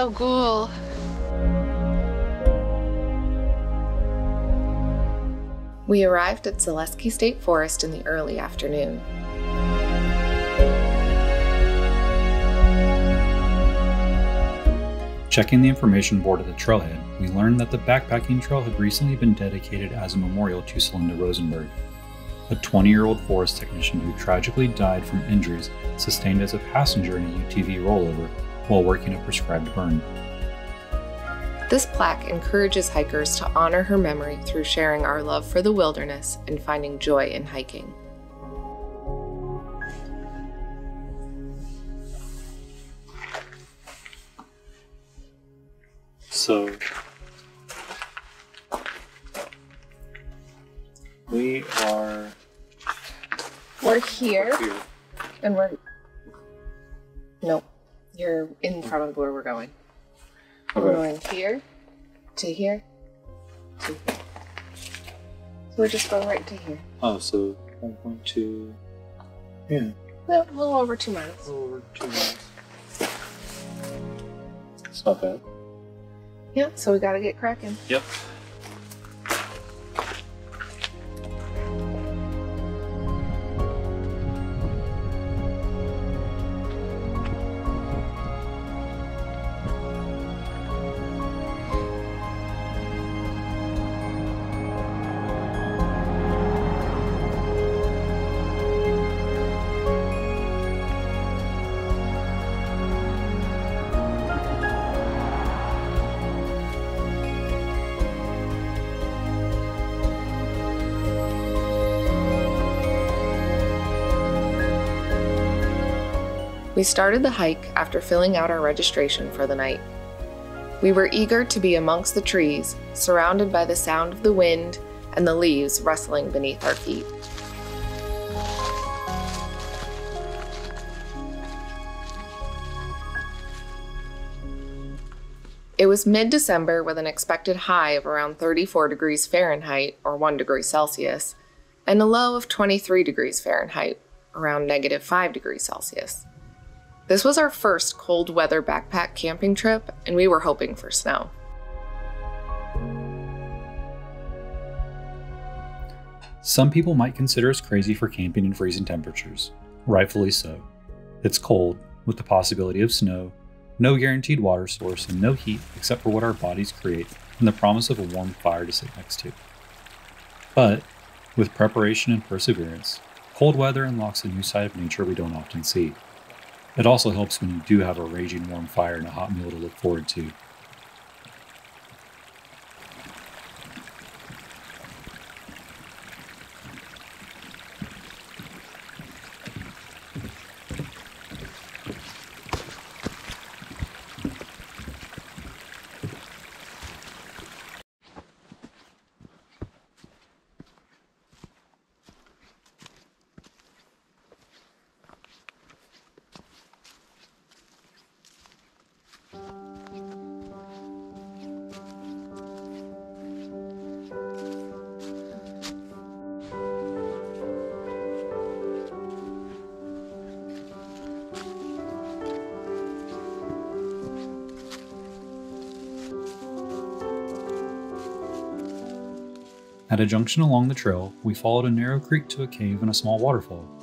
so cool. We arrived at Zaleski State Forest in the early afternoon. Checking the information board at the trailhead, we learned that the backpacking trail had recently been dedicated as a memorial to Selinde Roosenburg, a 20 year old forest technician who tragically died from injuries sustained as a passenger in a UTV rollover while working a prescribed burn. This plaque encourages hikers to honor her memory through sharing our love for the wilderness and finding joy in hiking. So, we are We're here here. and we're. Nope. In front of where we're going. We're going here to here to here. So we're just going right to here. Oh, so 1.2. Yeah, Well, a little over two miles. a little over two miles. It's not bad. Yeah, so we gotta get cracking. Yep. We started the hike after filling out our registration for the night. We were eager to be amongst the trees, surrounded by the sound of the wind and the leaves rustling beneath our feet. It was mid December with an expected high of around 34 degrees Fahrenheit or 1 degree Celsius, and a low of 23 degrees Fahrenheit, around negative 5 degrees Celsius. This was our first cold weather backpack camping trip, and we were hoping for snow. Some people might consider us crazy for camping in freezing temperatures. Rightfully so. It's cold, with the possibility of snow, no guaranteed water source, and no heat except for what our bodies create and the promise of a warm fire to sit next to. But, with preparation and perseverance, cold weather unlocks a new side of nature we don't often see. It also helps when you do have a raging warm fire and a hot meal to look forward to. At a junction along the trail, we followed a narrow creek to a cave and a small waterfall.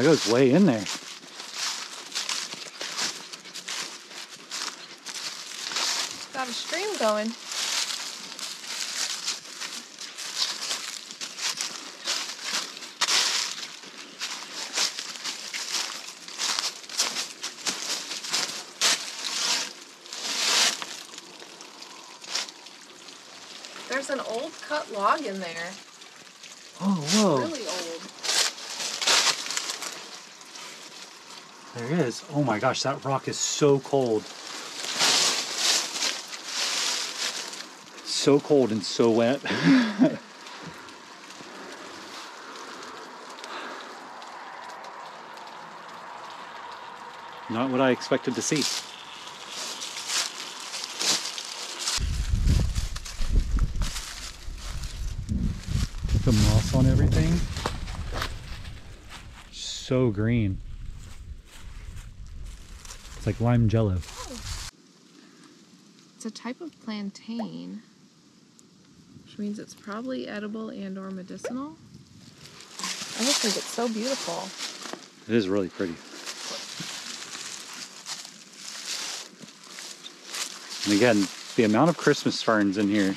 That goes way in there. Got a stream going. There's an old cut log in there. Oh, whoa. Really old. Is. Oh my gosh, that rock is so cold. So cold and so wet. Not what I expected to see. The moss on everything. So green. It's like lime jello. It's a type of plantain, which means it's probably edible and or medicinal. I just think it's so beautiful. It is really pretty. And again, the amount of Christmas ferns in here.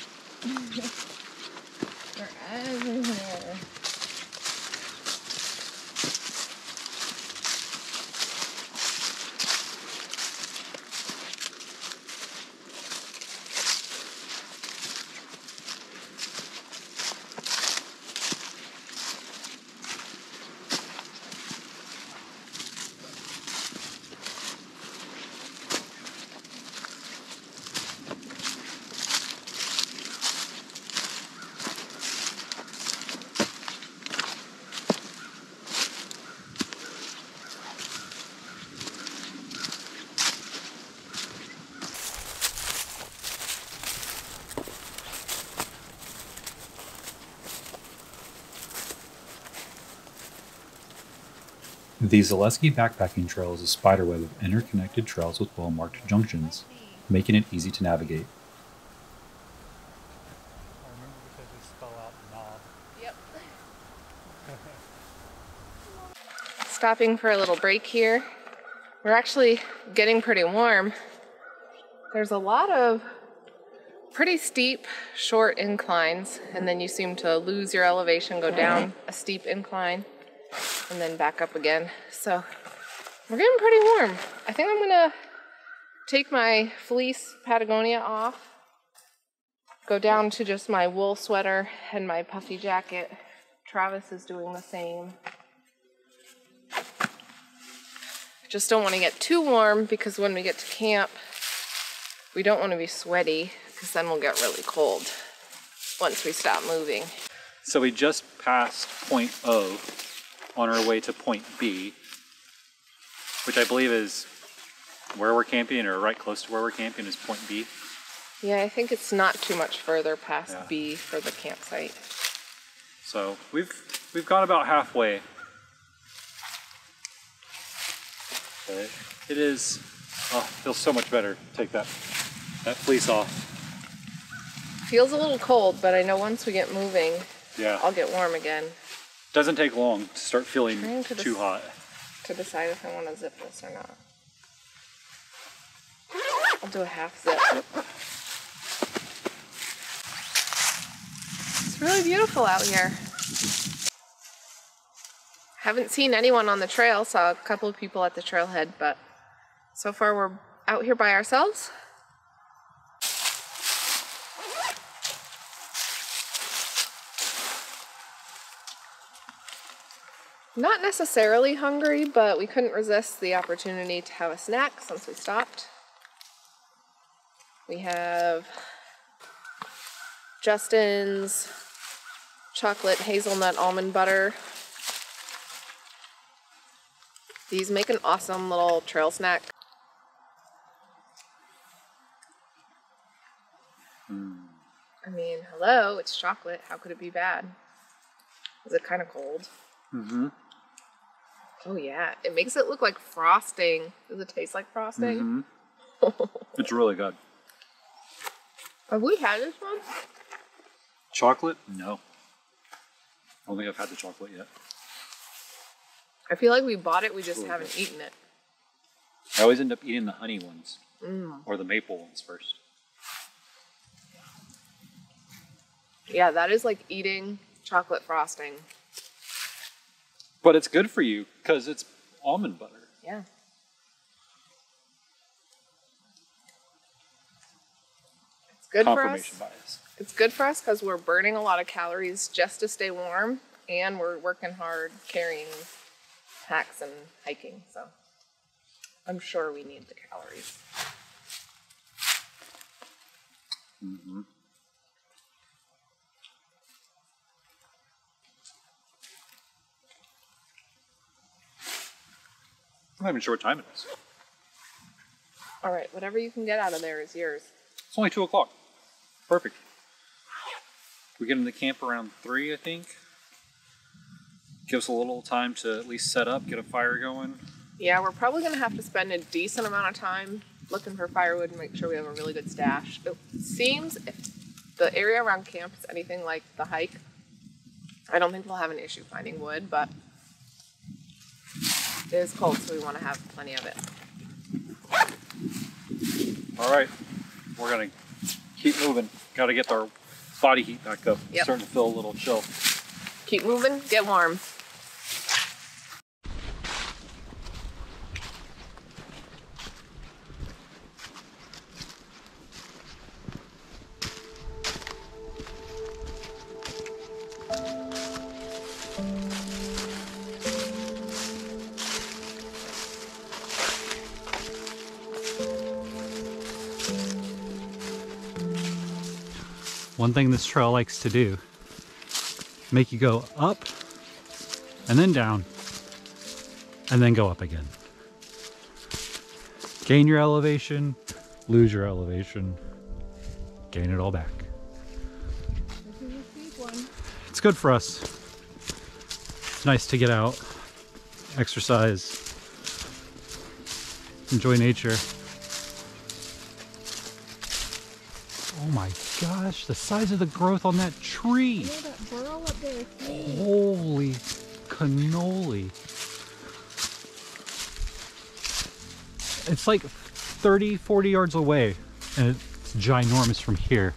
The Zaleski Backpacking Trail is a spiderweb of interconnected trails with well marked junctions, making it easy to navigate. Yep. Stopping for a little break here. We're actually getting pretty warm. There's a lot of pretty steep, short inclines, and then you seem to lose your elevation, go down a steep incline, and then back up again. So we're getting pretty warm. I think I'm gonna take my fleece Patagonia off go down to just my wool sweater and my puffy jacket. Travis is doing the same. Just don't want to get too warm because when we get to camp, we don't want to be sweaty because then we'll get really cold once we stop moving. So we just passed point O on our way to point B, which I believe is where we're camping or right close to where we're camping is point B. Yeah, I think it's not too much further past Yeah. B for the campsite. So we've we've gone about halfway. But it is oh, feels so much better. Take that that fleece off. Feels a little cold, but I know once we get moving, Yeah. I'll get warm again Doesn't take long to start feeling to too hot. to decide if I want to zip this or not. I'll do a half zip. It's really beautiful out here. Haven't seen anyone on the trail, saw a couple of people at the trailhead, but so far we're out here by ourselves. Not necessarily hungry, but we couldn't resist the opportunity to have a snack since we stopped. We have Justin's chocolate hazelnut almond butter. These make an awesome little trail snack. I mean, hello, it's chocolate. How could it be bad? Is it kind of cold? Mm-hmm. Oh yeah, it makes it look like frosting. Does it taste like frosting? Mm-hmm. It's really good. Have we had this one? Chocolate? No. I don't think I've had the chocolate yet. I feel like we bought it, we just haven't eaten it. I always end up eating the honey ones Mm. or the maple ones first. Yeah, that is like eating chocolate frosting. But it's good for you because it's almond butter. Yeah. It's good for Confirmation us. bias. It's good for us because we're burning a lot of calories just to stay warm, and we're working hard carrying packs and hiking. So I'm sure we need the calories. Mm-hmm. I'm not even sure what time it is. All right, whatever you can get out of there is yours. It's only two o'clock. Perfect. We get into camp around three, I think. Gives us a little time to at least set up, get a fire going. Yeah, we're probably gonna have to spend a decent amount of time looking for firewood and make sure we have a really good stash. It seems if the area around camp is anything like the hike, I don't think we'll have an issue finding wood, but it is cold, so we want to have plenty of it. All right, we're gonna keep moving. Got to get our body heat back up. Yep. Starting to feel a little chill. Keep moving, get warm. One thing this trail likes to do make you go up and then down and then go up again. Gain your elevation, lose your elevation, gain it all back. It's good for us. It's nice to get out, exercise, enjoy nature. Gosh, the size of the growth on that tree. Holy cannoli. It's like 30, 40 yards away, and it's ginormous from here.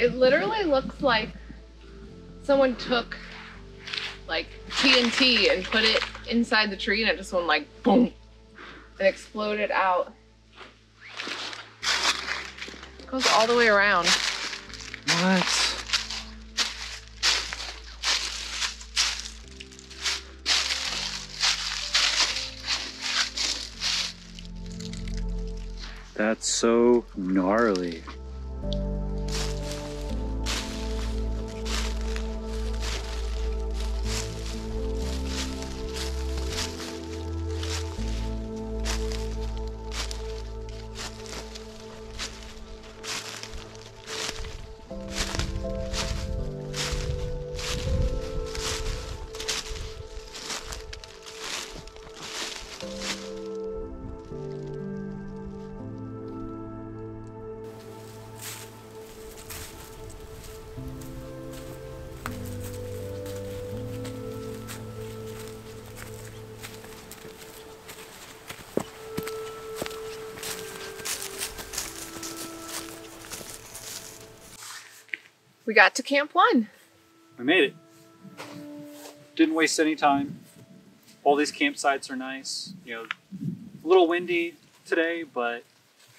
It literally looks like someone took like TNT and put it inside the tree and it just went like boom and exploded out. It Goes all the way around. What? That's so gnarly. We got to Camp One. We made it. Didn't waste any time. All these campsites are nice. You know, a little windy today, but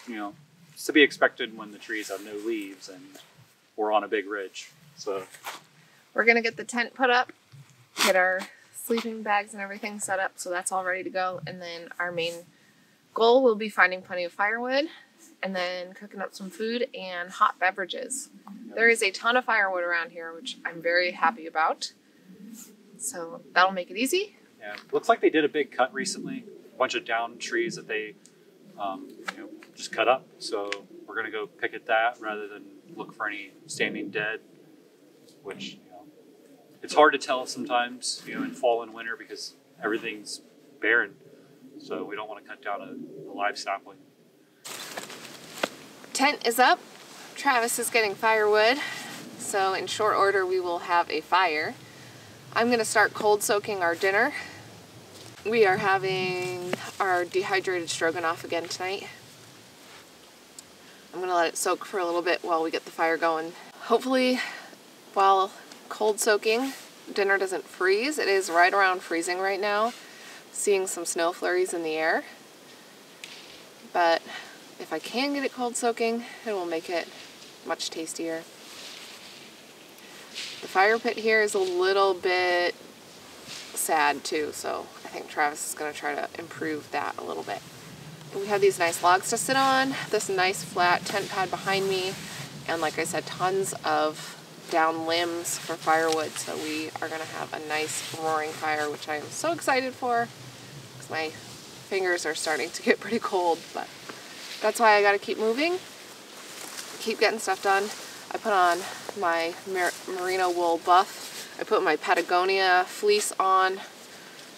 you know, it's to be expected when the trees have no leaves and we're on a big ridge. So We're gonna get the tent put up, get our sleeping bags and everything set up, so that's all ready to go. And then our main goal will be finding plenty of firewood and then cooking up some food and hot beverages. There is a ton of firewood around here, which I'm very happy about. So that'll make it easy. yeah, looks like they did a big cut recently. A bunch of down trees that they, um, you know, just cut up. So we're gonna go pick at that rather than look for any standing dead, which you know, it's hard to tell sometimes, you know, in fall and winter because everything's barren. So we don't want to cut down a, a live sapling. Tent is up. Travis is getting firewood. So in short order, we will have a fire. I'm gonna start cold soaking our dinner. We are having our dehydrated stroganoff again tonight. I'm gonna let it soak for a little bit while we get the fire going. Hopefully, while cold soaking, dinner doesn't freeze. It is right around freezing right now. Seeing some snow flurries in the air. But if I can get it cold soaking, it will make it much tastier. The fire pit here is a little bit sad too, so I think Travis is going to try to improve that a little bit. We have these nice logs to sit on, this nice flat tent pad behind me, and like I said, tons of down limbs for firewood, so we are going to have a nice roaring fire, which I am so excited for, because my fingers are starting to get pretty cold, but that's why I got to keep moving, keep getting stuff done. I put on my mer merino wool buff. I put my Patagonia fleece on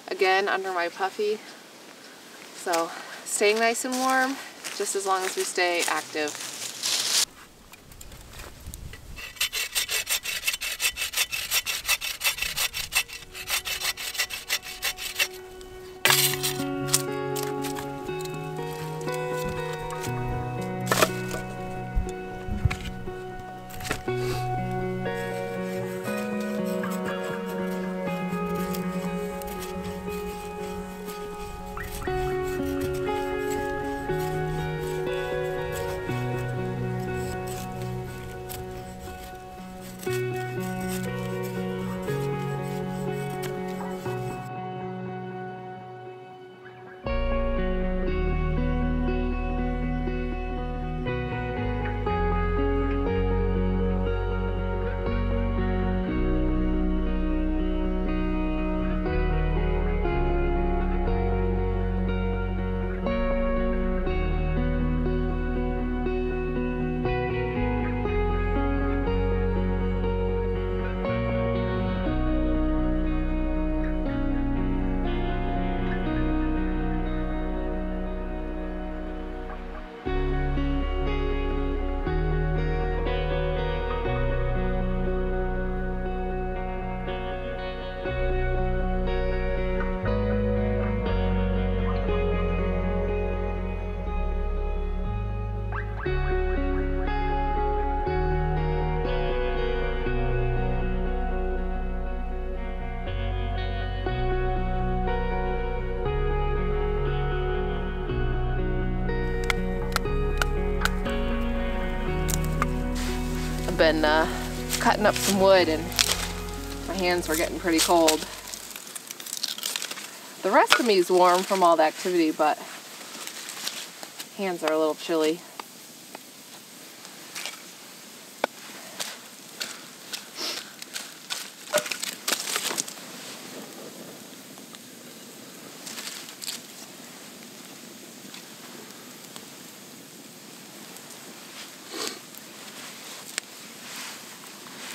again under my puffy. So staying nice and warm just as long as we stay active. Uh, cutting up some wood and my hands were getting pretty cold. The rest of me is warm from all the activity, but hands are a little chilly.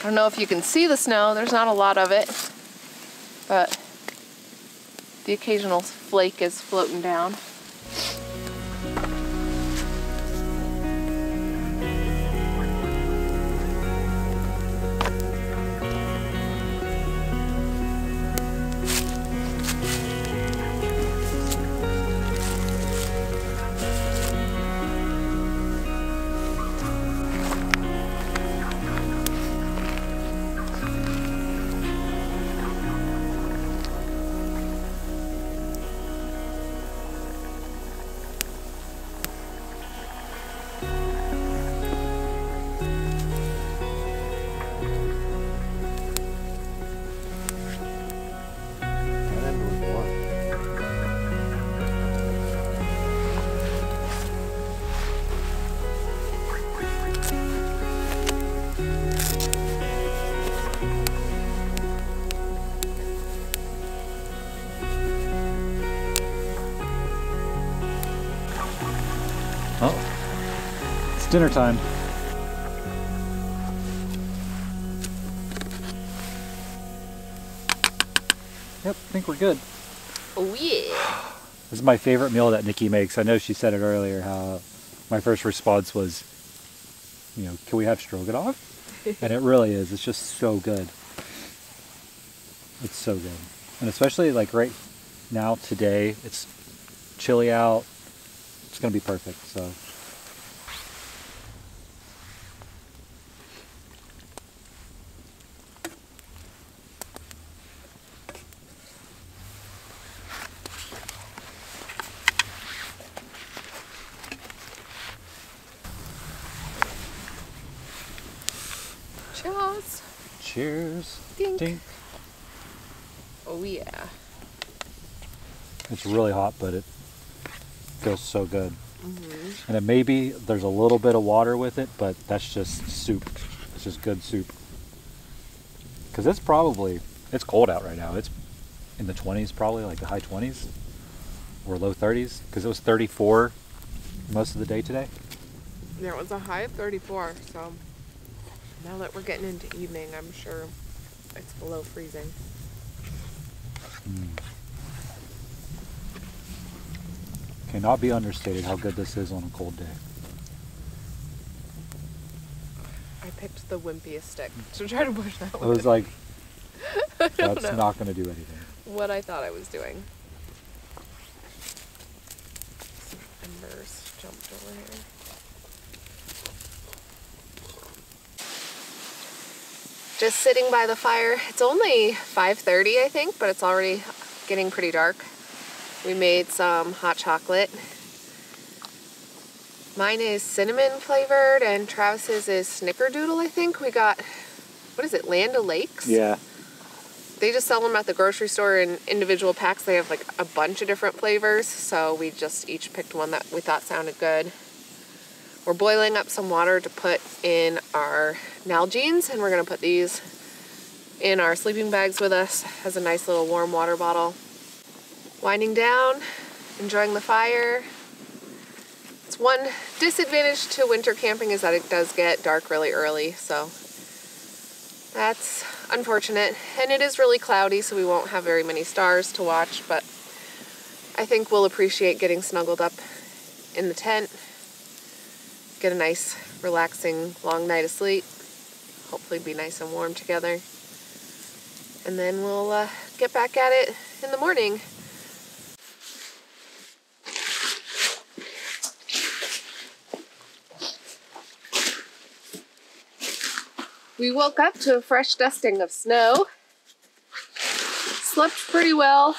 Don't know if you can see the snow, there's not a lot of it, but the occasional flake is floating down. Dinner time. Yep, I think we're good. Oh yeah. This is my favorite meal that Nikki makes. I know she said it earlier how my first response was, you know, can we have stroganoff? and it really is. It's just so good. It's so good. And especially like right now today, it's chilly out. It's going to be perfect. So Cheers. cheers. Dink. Dink. Oh yeah. It's really hot, but it feels so good. Mm-hmm. And it may be there's a little bit of water with it, but that's just soup. It's just good soup. Because it's probably it's cold out right now. It's in the 20s, probably like the high 20s or low 30s. Because it was 34 most of the day today. There was a high of 34, so now that we're getting into evening, I'm sure it's below freezing. Hmm. Cannot be understated how good this is on a cold day. I picked the wimpiest stick to try to push that It one. was like that's know not going to do anything. what I thought I was doing. Some embers jumped over here. Just sitting by the fire. It's only 5:30, I think, but it's already getting pretty dark. We made some hot chocolate. Mine is cinnamon flavored, and Travis's is snickerdoodle. I think we got. What is it? Land O'Lakes. Yeah. They just sell them at the grocery store in individual packs. They have like a bunch of different flavors, so we just each picked one that we thought sounded good. We're boiling up some water to put in our Nalgene's, and we're gonna put these in our sleeping bags with us as a nice little warm water bottle. Winding down, enjoying the fire. It's one disadvantage to winter camping is that it does get dark really early, so that's unfortunate. And it is really cloudy, so we won't have very many stars to watch, but I think we'll appreciate getting snuggled up in the tent. Get a nice, relaxing, long night of sleep. Hopefully, be nice and warm together. And then we'll uh, get back at it in the morning. We woke up to a fresh dusting of snow. Slept pretty well.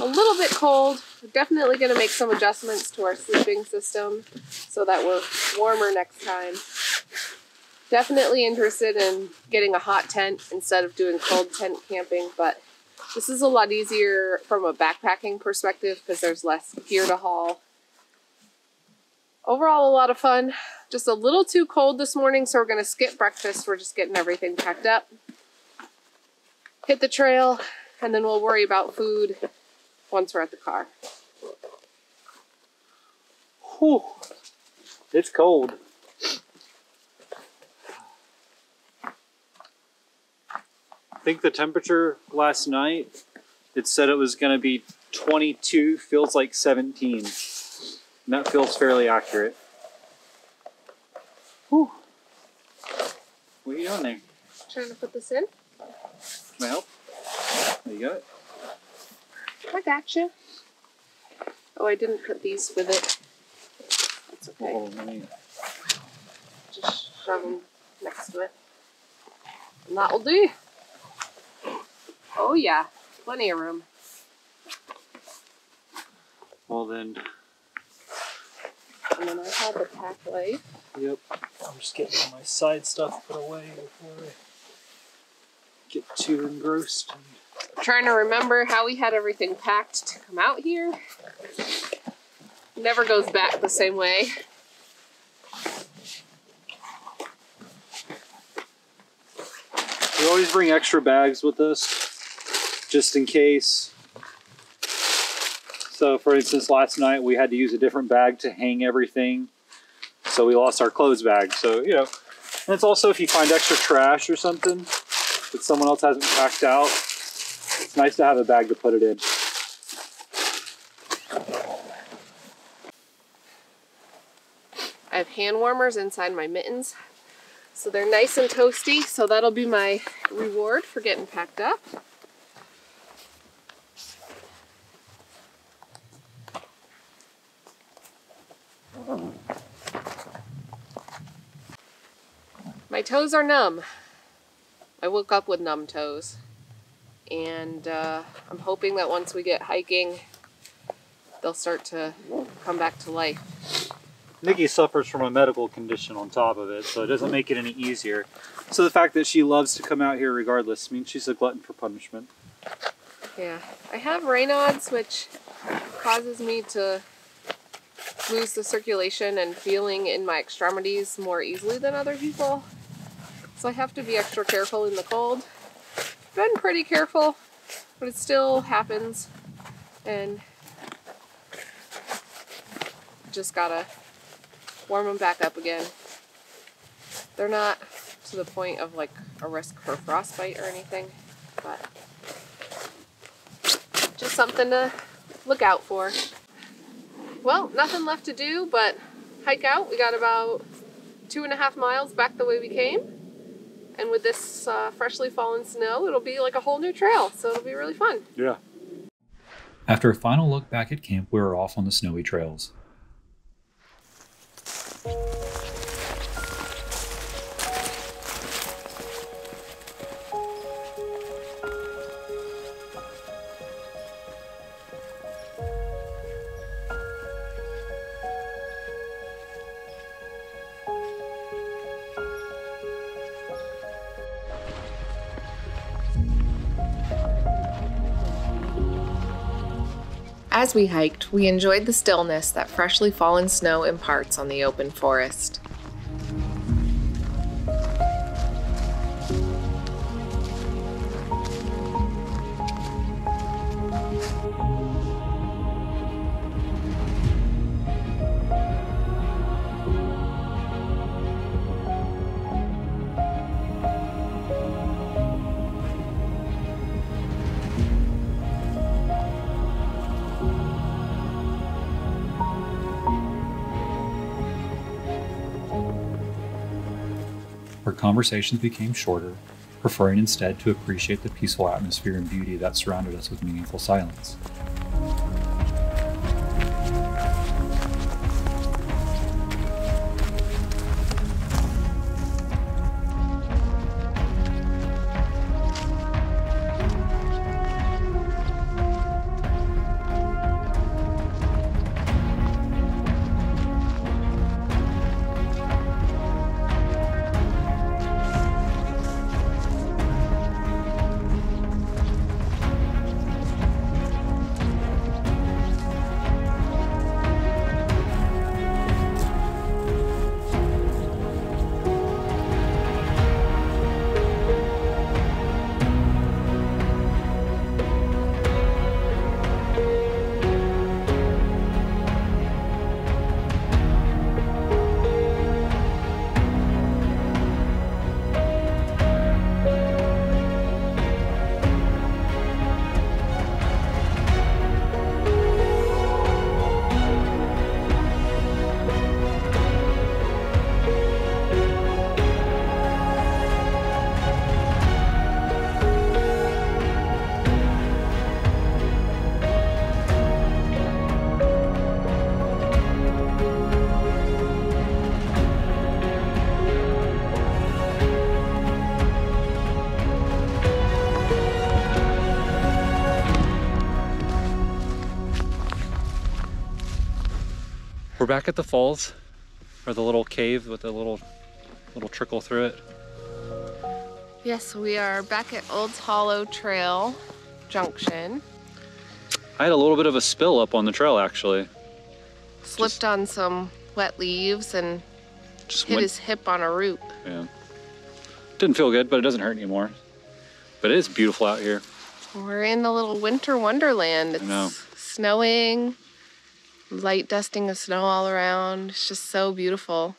A little bit cold. We're definitely going to make some adjustments to our sleeping system so that we're warmer next time. Definitely interested in getting a hot tent instead of doing cold tent camping, but this is a lot easier from a backpacking perspective because there's less gear to haul. Overall, a lot of fun. Just a little too cold this morning, so we're going to skip breakfast. We're just getting everything packed up. Hit the trail, and then we'll worry about food once we're at the car. Whew. It's cold. I think the temperature last night, it said it was going to be 22, feels like 17. And that feels fairly accurate. Whew. What are you doing there? Trying to put this in. Can I help? There you go. I got you. Oh, I didn't put these with it. Oh, That's okay. Hold on, Just shove them next to it. And that'll do. Oh, yeah. Plenty of room. Well then, And then I have the pack light. yep. I'm just getting all my side stuff put away before I get too engrossed. trying to remember how we had everything packed to come out here. Never goes back the same way. We always bring extra bags with us, just in case. So, for instance, last night we had to use a different bag to hang everything, so we lost our clothes bag. So, you know, and it's also if you find extra trash or something that someone else hasn't packed out, It's nice to have a bag to put it in. I have hand warmers inside my mittens. So they're nice and toasty, so that'll be my reward for getting packed up. My toes are numb. I woke up with numb toes. And uh, I'm hoping that once we get hiking, they'll start to come back to life. Nikki suffers from a medical condition on top of it, so it doesn't make it any easier. So the fact that she loves to come out here regardless means she's a glutton for punishment. Yeah, I have Raynaud's, which causes me to lose the circulation and feeling in my extremities more easily than other people. So I have to be extra careful in the cold. Been pretty careful, but it still happens. And just gotta warm them back up again. They're not to the point of like a risk for frostbite or anything, but just something to look out for. Well, nothing left to do but hike out. We got about two and a half miles back the way we came. And with this uh, freshly fallen snow, it'll be like a whole new trail. So it'll be really fun. Yeah. After a final look back at camp, we were off on the snowy trails. Thank you. As we hiked, we enjoyed the stillness that freshly fallen snow imparts on the open forest. Conversations became shorter, preferring instead to appreciate the peaceful atmosphere and beauty that surrounded us with meaningful silence. We're back at the falls, or the little cave with the little little trickle through it. Yes, we are back at Olds Hollow Trail Junction. I had a little bit of a spill up on the trail actually. Slipped on some wet leaves and Just hit went, his hip on a root. yeah. Didn't feel good, but it doesn't hurt anymore. But it is beautiful out here. We're in a little winter wonderland. It's know. snowing, light dusting of snow all around. It's just so beautiful.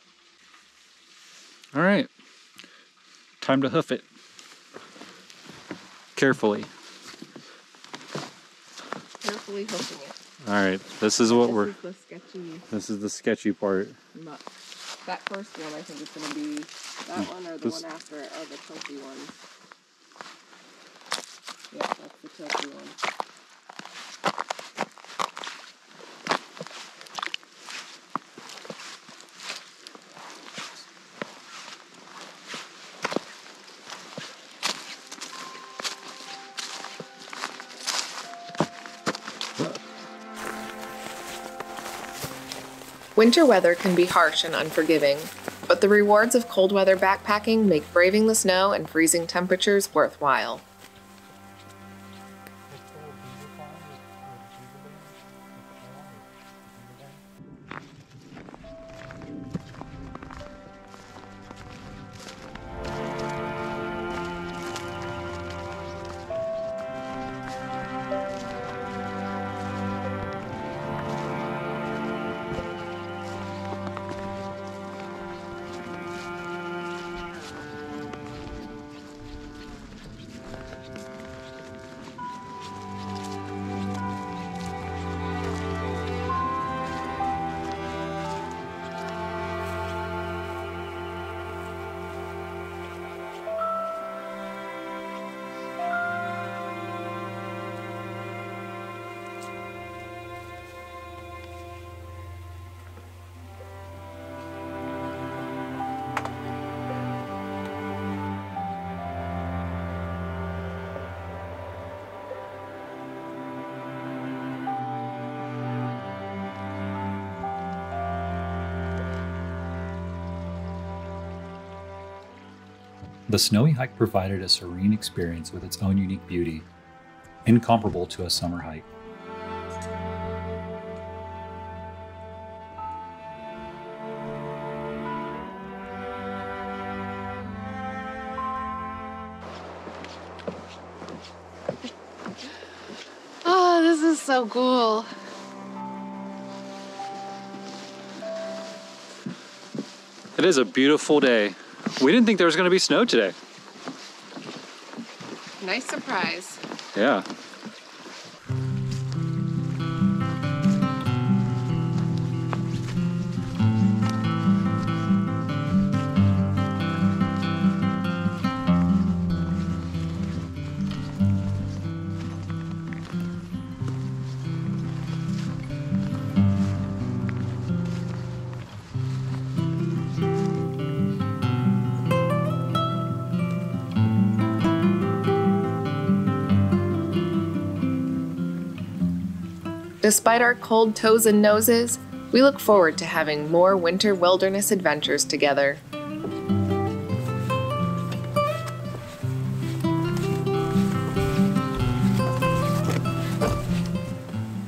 All right. Time to hoof it. Carefully. carefully hooking it. All right, this is what this we're. is the sketchy. This is the sketchy part. muck. That first one, I think, is going to be that mm. one or the This- one after it, or the tilty one. Yeah, that's the tilty one. Winter weather can be harsh and unforgiving, but the rewards of cold weather backpacking make braving the snow and freezing temperatures worthwhile. The snowy hike provided a serene experience with its own unique beauty, incomparable to a summer hike. Oh, this is so cool. It is a beautiful day. We didn't think there was going to be snow today. Nice surprise. Yeah. Despite our cold toes and noses, we look forward to having more winter wilderness adventures together.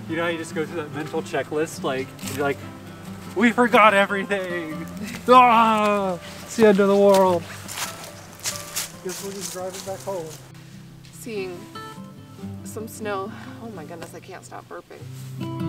You know, how you just go through that mental checklist, like you're like, we forgot everything. ah, it's the end of the world. Guess we're just driving back home. Seeing some snow. Oh my goodness, I can't stop burping.